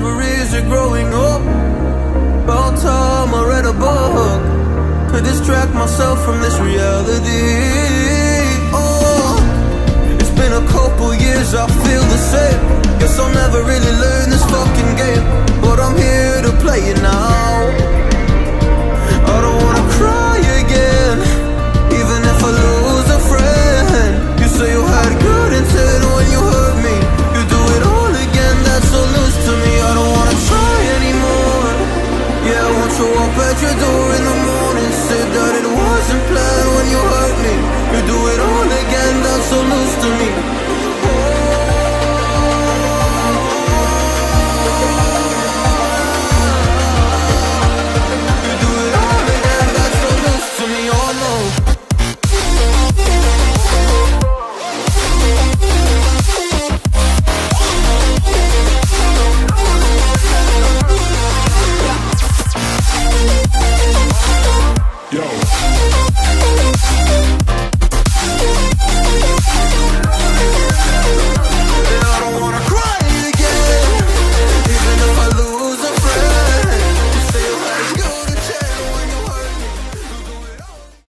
memories of growing up. About time I read a book to distract myself from this reality. Oh, it's been a couple years, I feel the same. Guess I'll never really learn this. up at your door in the morning. Said that it wasn't planned when you hurt me. You do it all again, that's so loose to me.